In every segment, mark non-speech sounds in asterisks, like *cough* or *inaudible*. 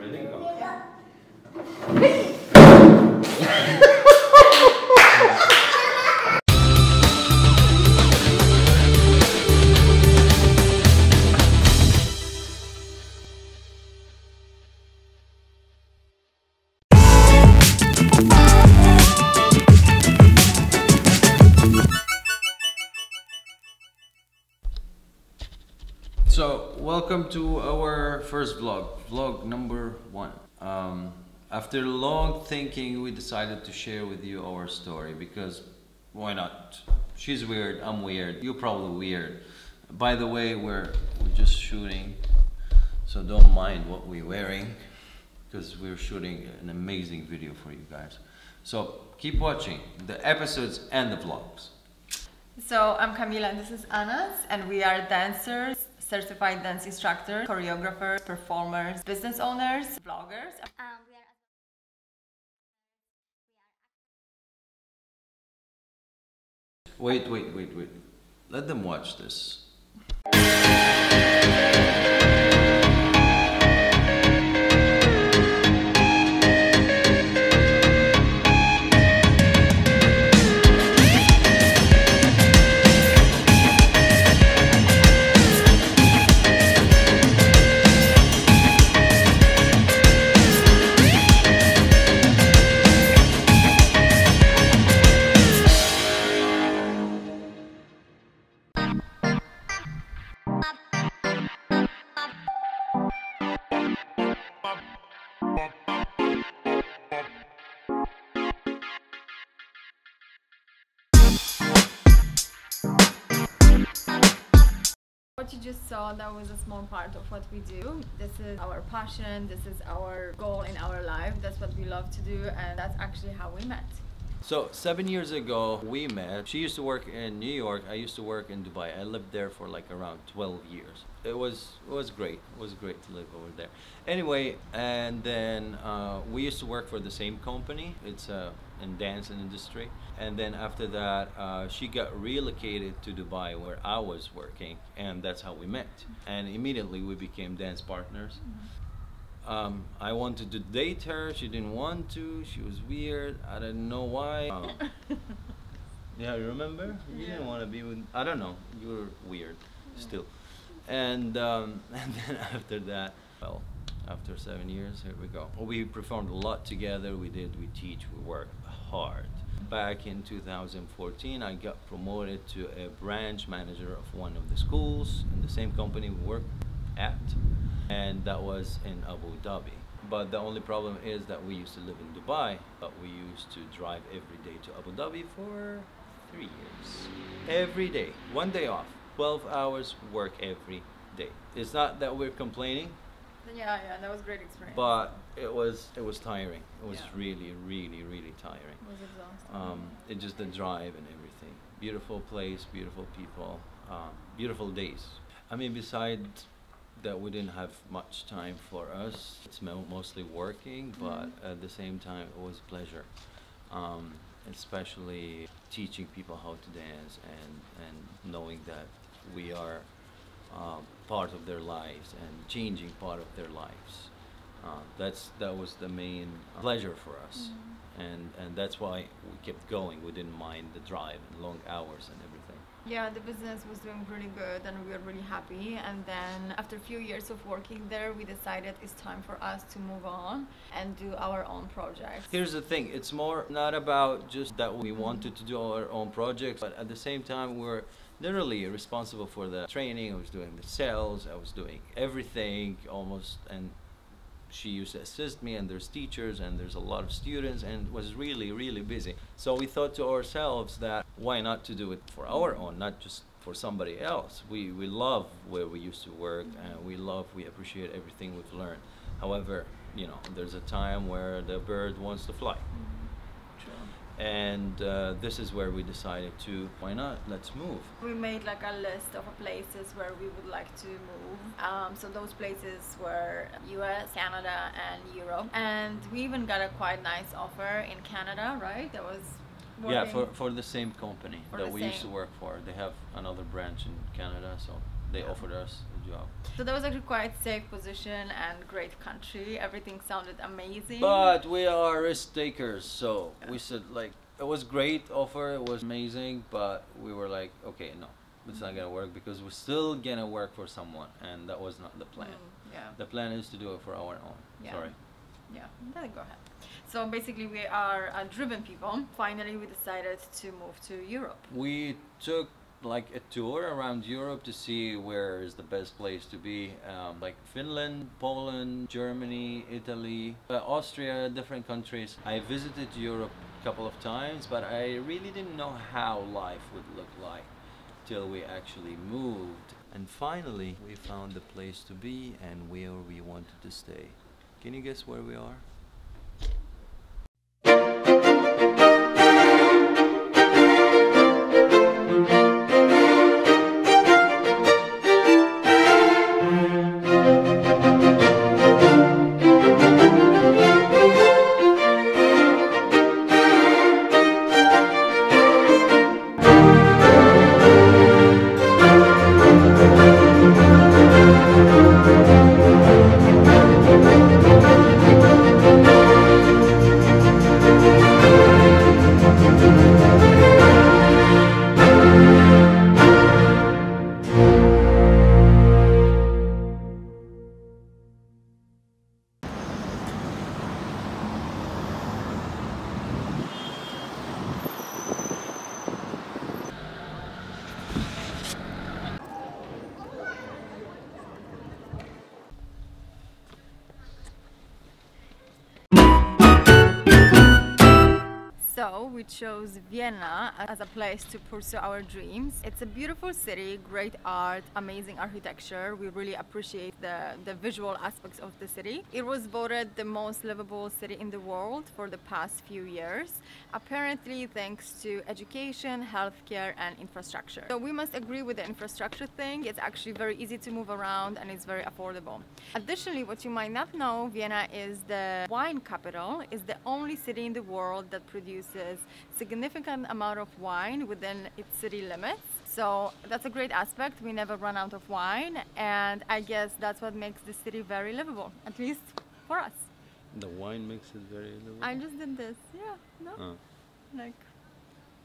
Really? *laughs* welcome to our first vlog, vlog number one. Um, after long thinking, we decided to share with you our story because why not? She's weird, I'm weird, you're probably weird. By the way, we're, we're just shooting, so don't mind what we're wearing because we're shooting an amazing video for you guys. So, keep watching the episodes and the vlogs. So I'm Camila and this is Anas and we are dancers, certified dance instructors, choreographers, performers, business owners, vloggers. Um, we are Wait, wait, wait, wait. Let them watch this. You just saw, that was a small part of what we do. This is our passion, this is our goal in our life, that's what we love to do and that's actually how we met. So seven years ago we met. She used to work in New York. I used to work in Dubai. I lived there for like around 12 years. It was it was great. It was great to live over there. Anyway, and then uh, we used to work for the same company. It's uh, in dance industry. And then after that, uh, she got relocated to Dubai where I was working, and that's how we met. And immediately we became dance partners. Um, I wanted to date her. She didn't want to. She was weird. I didn't know why. Um, *laughs* yeah, you remember? You didn't want to be with. I don't know. You were weird, still. And um, *laughs* and then after that, well, after seven years, here we go. We performed a lot together. We did. We teach. We work hard. Back in 2014, I got promoted to a branch manager of one of the schools in the same company we work at and that was in Abu Dhabi. But the only problem is that we used to live in Dubai, but we used to drive every day to Abu Dhabi for three years. Every day, one day off, 12 hours work every day. It's not that we're complaining, Yeah, yeah, that was a great experience. but it was it was tiring. It was Yeah. really, really, really tiring. it was exhausting. Um, it just the drive and everything. Beautiful place, beautiful people, um, beautiful days. I mean, besides that, we didn't have much time for us. It's mo- mostly working, but at the same time, it was pleasure. Um, especially teaching people how to dance and and knowing that we are part of their lives and changing part of their lives. Uh, that's that was the main pleasure for us, and and that's why we kept going. We didn't mind the drive and long hours and everything. Yeah, the business was doing really good and we were really happy. And then after a few years of working there, we decided it's time for us to move on and do our own projects. Here's the thing: it's more not about just that we wanted to do our own projects, but at the same time we're literally responsible for the training. I was doing the sales. I was doing everything almost, and she used to assist me. And there's teachers and there's a lot of students, and was really really busy. So we thought to ourselves that why not to do it for our own, not just for somebody else. We we love where we used to work, and we love we appreciate everything we've learned. However, you know, there's a time where the bird wants to fly. And uh, this is where we decided to, why not? Let's move. We made like a list of places where we would like to move. Um, so those places were US, Canada, and Europe. And we even got a quite nice offer in Canada, right? That was Yeah, for, for the same company For that we used to work for. They have another branch in Canada, so they offered us So that was actually quite safe position and great country. Everything sounded amazing. But we are risk takers, so we said like it was great offer, it was amazing, but we were like, okay, no, it's not gonna work because we're still gonna work for someone, and that was not the plan. Mm, yeah. The plan is to do it for our own. Yeah. Sorry. Yeah, then go ahead. So basically, we are uh, driven people. Finally, we decided to move to Europe. We took like a tour around Europe to see where is the best place to be, um, like Finland, Poland, Germany, Italy, uh, Austria, different countries. I visited Europe a couple of times, but I really didn't know how life would look like till we actually moved. And finally, we found the place to be and where we wanted to stay. Can you guess where we are? We chose Vienna as a place to pursue our dreams. It's a beautiful city, great art, amazing architecture. We really appreciate the, the visual aspects of the city. It was voted the most livable city in the world for the past few years, apparently thanks to education, healthcare, and infrastructure. So we must agree with the infrastructure thing. It's actually very easy to move around and it's very affordable. Additionally, what you might not know, Vienna is the wine capital, is the only city in the world that produces significant amount of wine within its city limits. So that's a great aspect. We never run out of wine, and I guess that's what makes the city very livable, at least for us. The wine makes it very livable. I just did this, yeah, no, Oh, like.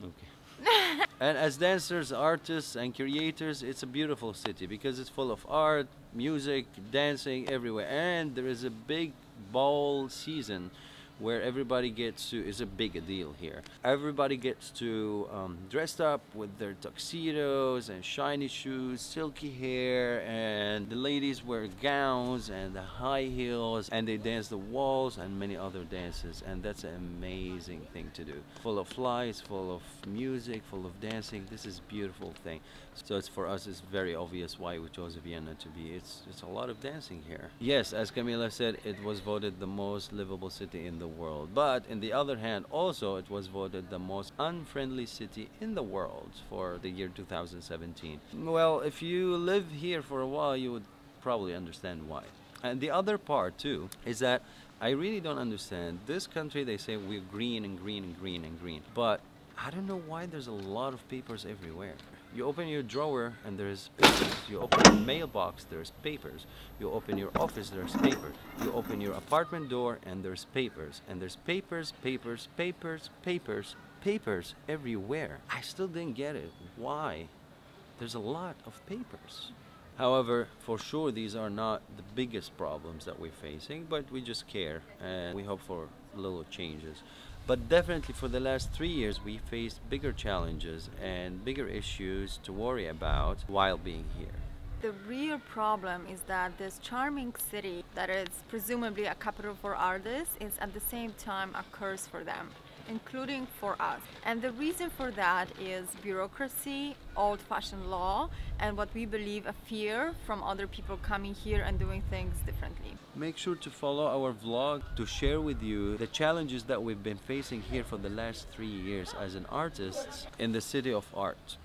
okay. *laughs* and as dancers, artists, and creators, it's a beautiful city because it's full of art, music, dancing everywhere, and there is a big ball season where everybody gets to is a big deal here. Everybody gets to um, dressed up with their tuxedos and shiny shoes, silky hair, and the ladies wear gowns and the high heels, and they dance the waltz and many other dances, and that's an amazing thing to do. Full of flies, full of music, full of dancing. This is beautiful thing. So it's for us. It's very obvious why we chose Vienna to be. It's it's a lot of dancing here. Yes, as Camila said, it was voted the most livable city in the world. But in the other hand, also it was voted the most unfriendly city in the world for the year 2017. Well, if you live here for a while, you would probably understand why. And the other part too is that I really don't understand. This country, they say we're green and green and green and green, but I don't know why there's a lot of papers everywhere. You open your drawer and there's papers. You open your mailbox, there's papers. You open your office, there's papers. You open your apartment door and there's papers. And there's papers, papers, papers, papers, papers everywhere. I still didn't get it. Why? There's a lot of papers. However, for sure, these are not the biggest problems that we're facing, but we just care and we hope for little changes. But definitely for the last three years, we faced bigger challenges and bigger issues to worry about while being here. The real problem is that this charming city, that is presumably a capital for artists, is at the same time a curse for them, including for us. And the reason for that is bureaucracy, old fashioned law, and what we believe a fear from other people coming here and doing things differently. Make sure to follow our vlog to share with you the challenges that we've been facing here for the last three years as an artist in the city of art.